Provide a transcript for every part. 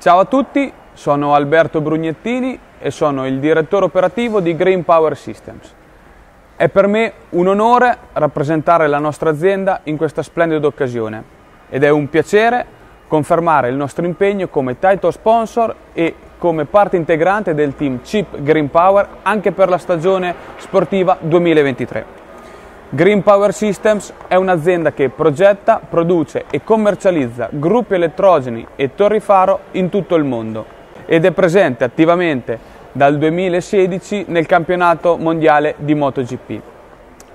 Ciao a tutti, sono Alberto Brugnettini e sono il direttore operativo di Green Power Systems. È per me un onore rappresentare la nostra azienda in questa splendida occasione ed è un piacere confermare il nostro impegno come title sponsor e come parte integrante del team CHIP Green Power anche per la stagione sportiva 2023. Green Power Systems è un'azienda che progetta, produce e commercializza gruppi elettrogeni e torri faro in tutto il mondo ed è presente attivamente dal 2016 nel campionato mondiale di MotoGP.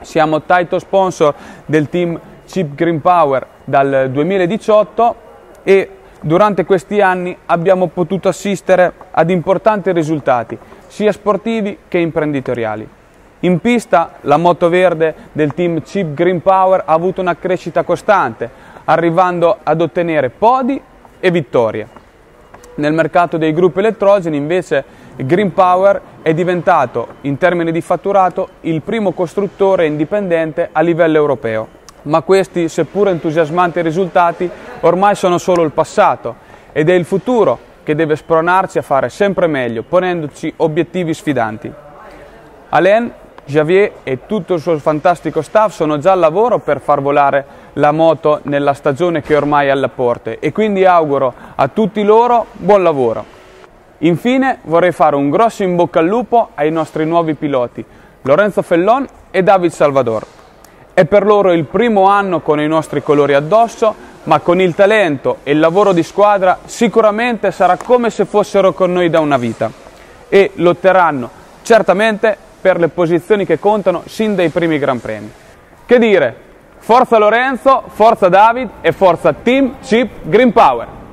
Siamo title sponsor del team Chip Green Power dal 2018 e durante questi anni abbiamo potuto assistere ad importanti risultati sia sportivi che imprenditoriali. In pista la moto verde del team Chip Green Power ha avuto una crescita costante, arrivando ad ottenere podi e vittorie. Nel mercato dei gruppi elettrogeni invece Green Power è diventato, in termini di fatturato, il primo costruttore indipendente a livello europeo. Ma questi, seppur entusiasmanti risultati, ormai sono solo il passato ed è il futuro che deve spronarci a fare sempre meglio, ponendoci obiettivi sfidanti. Alain Javier e tutto il suo fantastico staff sono già al lavoro per far volare la moto nella stagione che ormai è alle porte e quindi auguro a tutti loro buon lavoro. Infine vorrei fare un grosso in bocca al lupo ai nostri nuovi piloti, Lorenzo Fellon e David Salvador. È per loro il primo anno con i nostri colori addosso, ma con il talento e il lavoro di squadra sicuramente sarà come se fossero con noi da una vita e lotteranno certamente per le posizioni che contano sin dai primi Gran Premi. Che dire? Forza Lorenzo, forza David e forza Team Chip Green Power!